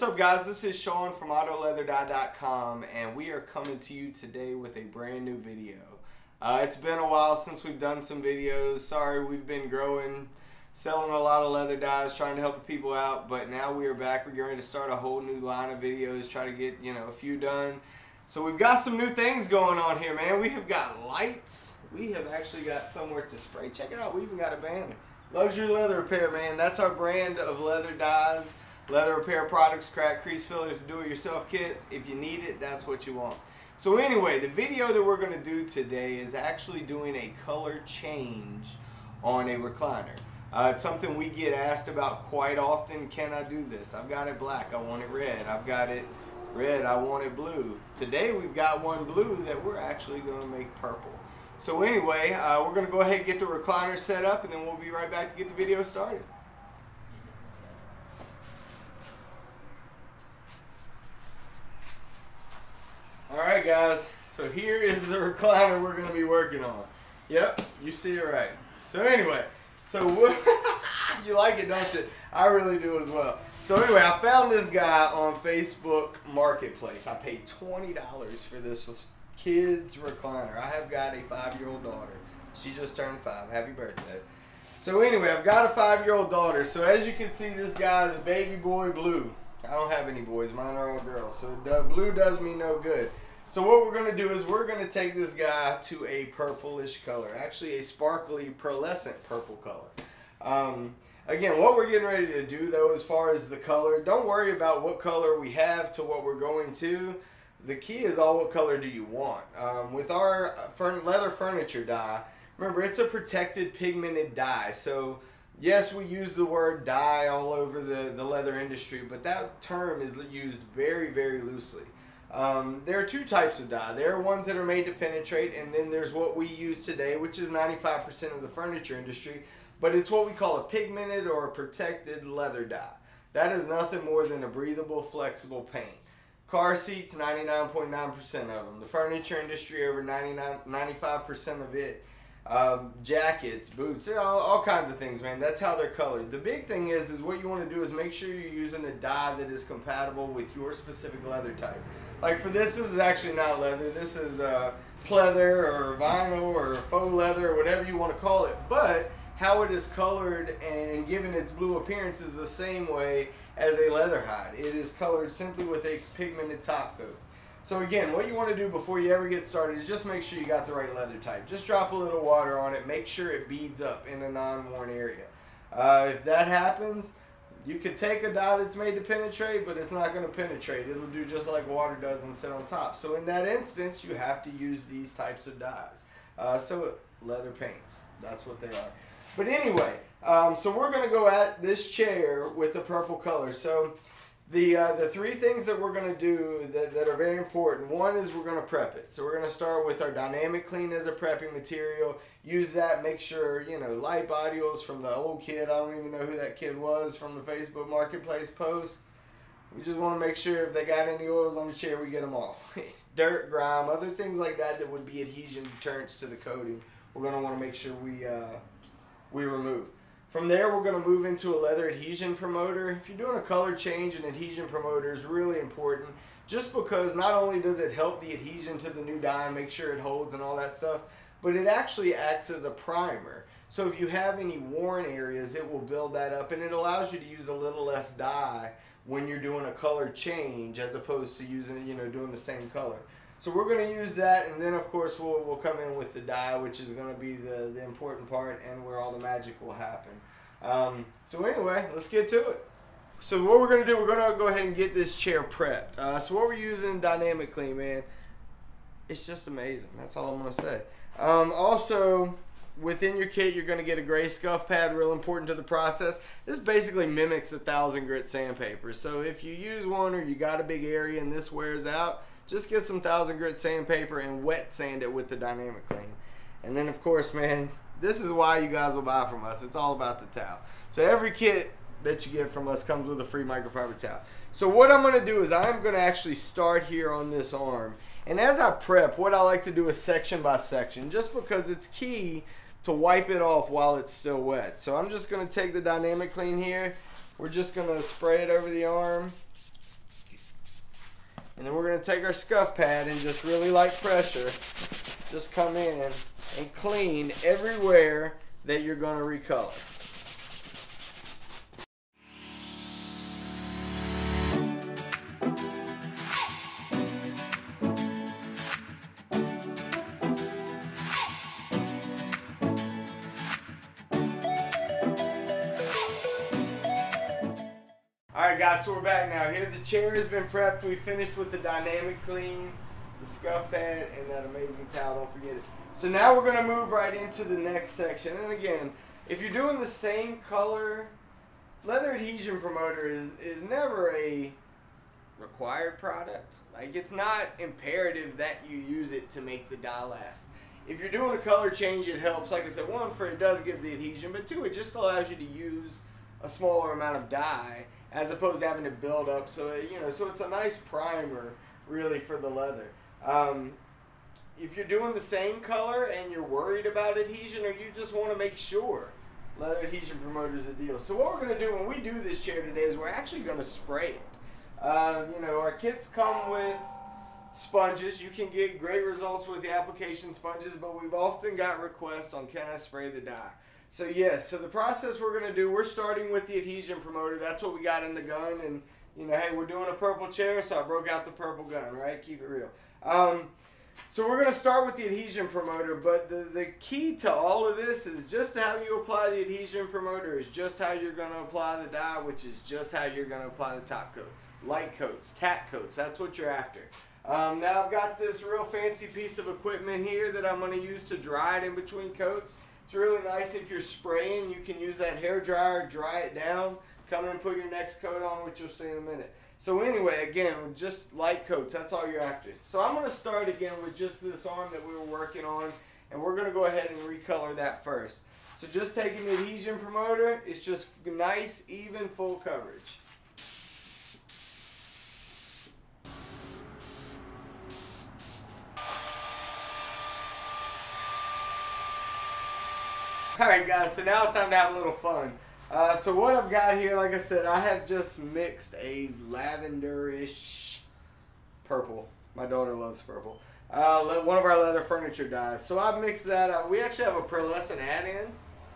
What's up guys, this is Sean from AutoLeatherDye.com and we are coming to you today with a brand new video. Uh, it's been a while since we've done some videos. Sorry we've been growing, selling a lot of leather dyes, trying to help people out, but now we are back. We're going to start a whole new line of videos, try to get, you know, a few done. So we've got some new things going on here, man. We have got lights. We have actually got somewhere to spray. Check it out. We even got a banner. Luxury Leather Repair, man. That's our brand of leather dyes leather repair products, crack crease fillers, do-it-yourself kits. If you need it, that's what you want. So anyway, the video that we're going to do today is actually doing a color change on a recliner. Uh, it's something we get asked about quite often. Can I do this? I've got it black. I want it red. I've got it red. I want it blue. Today we've got one blue that we're actually going to make purple. So anyway, uh, we're going to go ahead and get the recliner set up and then we'll be right back to get the video started. Alright guys, so here is the recliner we're going to be working on. Yep, you see it right. So anyway, so you like it, don't you? I really do as well. So anyway, I found this guy on Facebook Marketplace. I paid $20 for this kids recliner. I have got a five-year-old daughter. She just turned five. Happy birthday. So anyway, I've got a five-year-old daughter. So as you can see, this guy's baby boy blue. I don't have any boys. Mine are all girls. So blue does me no good. So what we're going to do is we're going to take this guy to a purplish color. Actually, a sparkly pearlescent purple color. Um, again, what we're getting ready to do, though, as far as the color, don't worry about what color we have to what we're going to. The key is all what color do you want. Um, with our leather furniture dye, remember, it's a protected pigmented dye. So yes, we use the word dye all over the, the leather industry, but that term is used very, very loosely. Um, there are two types of dye. There are ones that are made to penetrate, and then there's what we use today, which is 95% of the furniture industry, but it's what we call a pigmented or a protected leather dye. That is nothing more than a breathable, flexible paint. Car seats, 99.9% .9 of them. The furniture industry, over 99, 95% of it um, jackets, boots, you all, all kinds of things, man. That's how they're colored. The big thing is, is what you want to do is make sure you're using a dye that is compatible with your specific leather type. Like for this, this is actually not leather. This is uh, pleather or vinyl or faux leather or whatever you want to call it. But how it is colored and given its blue appearance is the same way as a leather hide. It is colored simply with a pigmented top coat. So again, what you want to do before you ever get started is just make sure you got the right leather type. Just drop a little water on it. Make sure it beads up in a non-worn area. Uh, if that happens, you could take a dye that's made to penetrate, but it's not going to penetrate. It'll do just like water does and sit on top. So in that instance, you have to use these types of dyes. Uh, so leather paints, that's what they are. But anyway, um, so we're going to go at this chair with the purple color. So the, uh, the three things that we're going to do that, that are very important, one is we're going to prep it. So we're going to start with our Dynamic Clean as a prepping material. Use that, make sure, you know, light body oils from the old kid. I don't even know who that kid was from the Facebook Marketplace post. We just want to make sure if they got any oils on the chair, we get them off. Dirt, grime, other things like that that would be adhesion deterrents to the coating. We're going to want to make sure we, uh, we remove. From there, we're going to move into a leather adhesion promoter. If you're doing a color change, an adhesion promoter is really important just because not only does it help the adhesion to the new dye and make sure it holds and all that stuff, but it actually acts as a primer. So if you have any worn areas, it will build that up and it allows you to use a little less dye when you're doing a color change as opposed to using, you know, doing the same color. So we're going to use that, and then of course we'll, we'll come in with the dye, which is going to be the, the important part and where all the magic will happen. Um, so anyway, let's get to it. So what we're going to do, we're going to go ahead and get this chair prepped. Uh, so what we're using Dynamic Clean, man, it's just amazing. That's all I'm going to say. Um, also, within your kit, you're going to get a gray scuff pad, real important to the process. This basically mimics a thousand grit sandpaper. So if you use one or you got a big area and this wears out, just get some thousand grit sandpaper and wet sand it with the dynamic clean. And then of course, man, this is why you guys will buy from us. It's all about the towel. So every kit that you get from us comes with a free microfiber towel. So what I'm going to do is I'm going to actually start here on this arm. And as I prep, what I like to do is section by section, just because it's key to wipe it off while it's still wet. So I'm just going to take the dynamic clean here. We're just going to spray it over the arm And then we're going to take our scuff pad and just really light pressure, just come in and clean everywhere that you're going to recolor. Alright guys, so we're back now. Here the chair has been prepped. We finished with the dynamic clean, the scuff pad, and that amazing towel. Don't forget it. So now we're going to move right into the next section. And again, if you're doing the same color, leather adhesion promoter is, is never a required product. Like it's not imperative that you use it to make the dye last. If you're doing a color change, it helps. Like I said, one, for it does give the adhesion, but two, it just allows you to use a smaller amount of dye as opposed to having to build up. So you know, so it's a nice primer really for the leather. Um, if you're doing the same color and you're worried about adhesion, or you just want to make sure, leather adhesion promoter is a deal. So what we're going to do when we do this chair today is we're actually going to spray it. Uh, you know, our kits come with sponges. You can get great results with the application sponges, but we've often got requests on can I spray the dye. So yes, so the process we're going to do, we're starting with the adhesion promoter. That's what we got in the gun. And, you know, hey, we're doing a purple chair, so I broke out the purple gun, right? Keep it real. Um, so we're going to start with the adhesion promoter, but the, the key to all of this is just how you apply the adhesion promoter is just how you're going to apply the dye, which is just how you're going to apply the top coat. Light coats, tack coats, that's what you're after. Um, now I've got this real fancy piece of equipment here that I'm going to use to dry it in between coats. It's really nice if you're spraying, you can use that hair dryer, dry it down, come in and put your next coat on, which you'll see in a minute. So anyway, again, just light coats, that's all you're after. So I'm going to start again with just this arm that we were working on, and we're going to go ahead and recolor that first. So just taking the adhesion promoter, it's just nice, even, full coverage. Alright guys, so now it's time to have a little fun. Uh, so what I've got here, like I said, I have just mixed a lavenderish purple. My daughter loves purple. Uh, one of our leather furniture dyes. So I've mixed that up. We actually have a pearlescent add-in.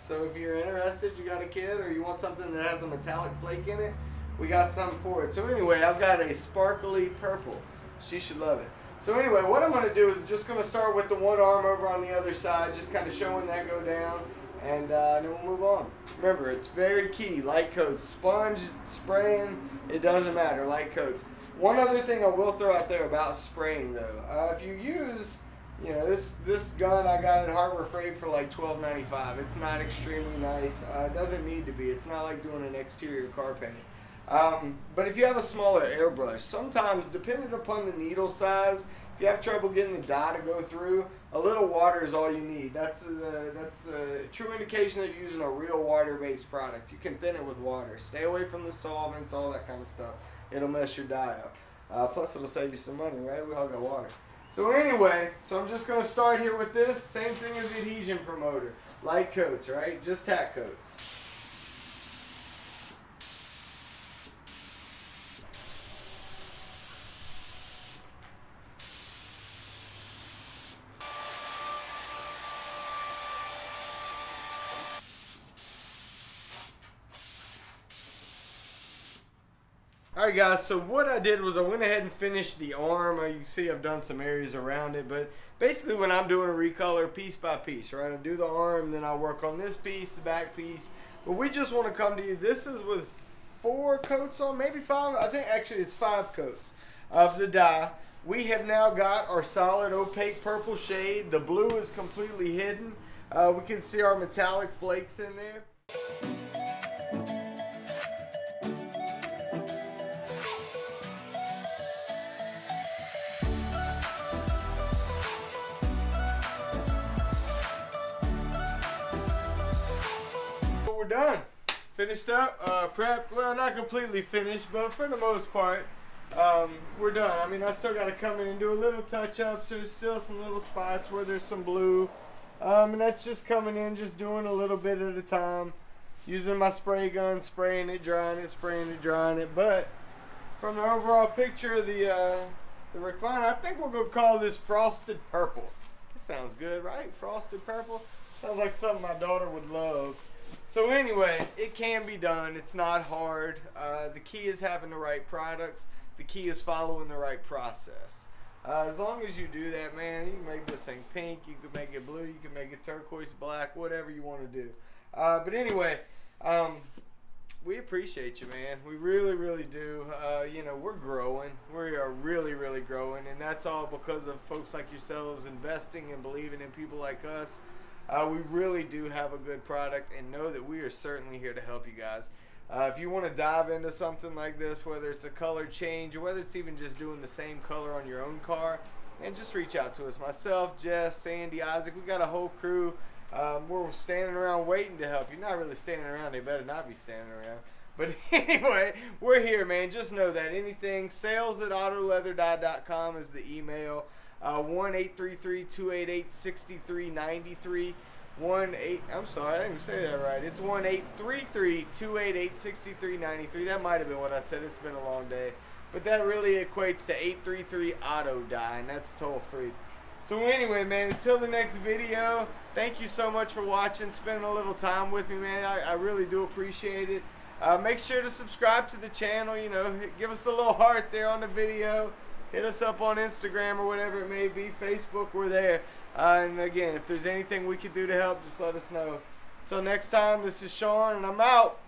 So if you're interested, you got a kid, or you want something that has a metallic flake in it, we got something for it. So anyway, I've got a sparkly purple. She should love it. So anyway, what I'm going to do is just going to start with the one arm over on the other side, just kind of showing that go down and uh, then we'll move on. Remember, it's very key. Light coats, sponge spraying, it doesn't matter. Light coats. One other thing I will throw out there about spraying though, uh, if you use, you know, this this gun I got at Harbor Freight for like twelve ninety five. It's not extremely nice. Uh, it doesn't need to be. It's not like doing an exterior car paint. Um, but if you have a smaller airbrush, sometimes depending upon the needle size, if you have trouble getting the dye to go through, a little water is all you need. That's the that's the true indication that you're using a real water-based product. You can thin it with water. Stay away from the solvents, all that kind of stuff. It'll mess your dye up. Uh, plus, it'll save you some money, right? We all got water. So anyway, so I'm just going to start here with this. Same thing as the adhesion promoter. Light coats, right? Just tack coats. Alright guys, so what I did was I went ahead and finished the arm. Uh, you can see I've done some areas around it, but basically when I'm doing a recolor piece by piece, right? I do the arm, then I work on this piece, the back piece. But we just want to come to you. This is with four coats on, maybe five. I think actually it's five coats of the dye. We have now got our solid opaque purple shade. The blue is completely hidden. Uh, we can see our metallic flakes in there. Done. Finished up, uh. Well, not completely finished, but for the most part, um, we're done. I mean, I still got to come in and do a little touch-ups. There's still some little spots where there's some blue. Um, and that's just coming in, just doing a little bit at a time. Using my spray gun, spraying it, drying it, spraying it, drying it. But from the overall picture, the uh, the recliner. I think we're gonna call this frosted purple. It sounds good, right? Frosted purple. Sounds like something my daughter would love. So anyway, it can be done. It's not hard. Uh, the key is having the right products. The key is following the right process. Uh, as long as you do that, man, you can make this thing pink. You can make it blue. You can make it turquoise, black, whatever you want to do. Uh, but anyway, um, we appreciate you, man. We really, really do. Uh, you know, we're growing. We are really, really growing, and that's all because of folks like yourselves investing and believing in people like us. Uh, we really do have a good product, and know that we are certainly here to help you guys. Uh, if you want to dive into something like this, whether it's a color change or whether it's even just doing the same color on your own car, and just reach out to us. Myself, Jess, Sandy, Isaac, we got a whole crew. Um, we're standing around waiting to help you. Not really standing around. They better not be standing around. But anyway, we're here, man. Just know that anything, sales at autoleatherdye.com is the email. Uh, 1 288 6393. 1 8 I'm sorry, I didn't even say that right. It's 1 288 6393. That might have been what I said. It's been a long day. But that really equates to 833 auto dye, and that's toll free. So anyway, man, until the next video, thank you so much for watching, spending a little time with me, man. I, I really do appreciate it. Uh, make sure to subscribe to the channel, you know, give us a little heart there on the video. Hit us up on Instagram or whatever it may be. Facebook, we're there. Uh, and again, if there's anything we could do to help, just let us know. Until next time, this is Sean, and I'm out.